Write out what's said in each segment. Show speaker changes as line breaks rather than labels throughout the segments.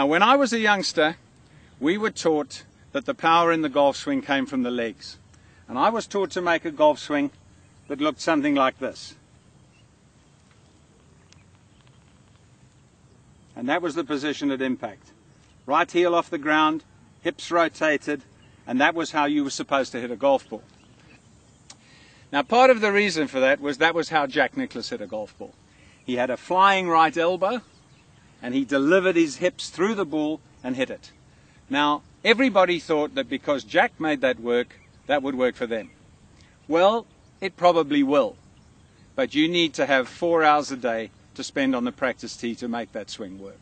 Now, when I was a youngster, we were taught that the power in the golf swing came from the legs. And I was taught to make a golf swing that looked something like this. And that was the position at impact. Right heel off the ground, hips rotated, and that was how you were supposed to hit a golf ball. Now, part of the reason for that was that was how Jack Nicklaus hit a golf ball. He had a flying right elbow, and he delivered his hips through the ball and hit it. Now, everybody thought that because Jack made that work, that would work for them. Well, it probably will. But you need to have four hours a day to spend on the practice tee to make that swing work.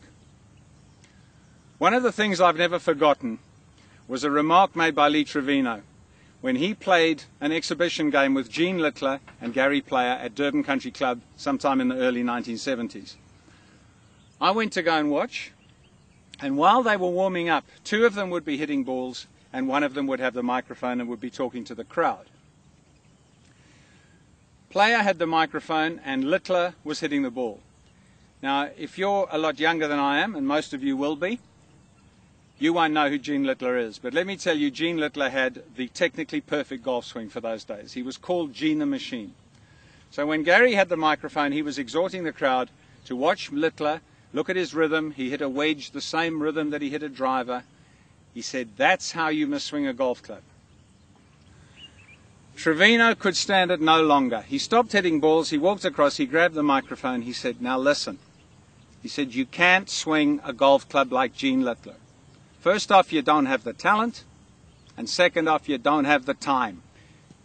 One of the things I've never forgotten was a remark made by Lee Trevino when he played an exhibition game with Gene Littler and Gary Player at Durban Country Club sometime in the early 1970s. I went to go and watch, and while they were warming up, two of them would be hitting balls, and one of them would have the microphone and would be talking to the crowd. Player had the microphone, and Littler was hitting the ball. Now, if you're a lot younger than I am, and most of you will be, you won't know who Gene Littler is. But let me tell you, Gene Littler had the technically perfect golf swing for those days. He was called Gene the Machine. So when Gary had the microphone, he was exhorting the crowd to watch Littler Look at his rhythm. He hit a wedge the same rhythm that he hit a driver. He said, That's how you must swing a golf club. Trevino could stand it no longer. He stopped hitting balls. He walked across. He grabbed the microphone. He said, Now listen. He said, You can't swing a golf club like Gene Littler. First off, you don't have the talent. And second off, you don't have the time.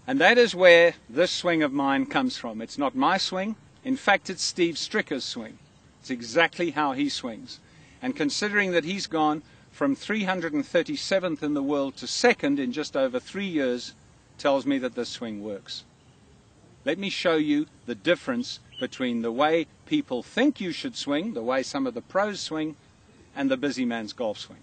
And that is where this swing of mine comes from. It's not my swing. In fact, it's Steve Stricker's swing. It's exactly how he swings. And considering that he's gone from 337th in the world to second in just over three years, tells me that this swing works. Let me show you the difference between the way people think you should swing, the way some of the pros swing, and the busy man's golf swing.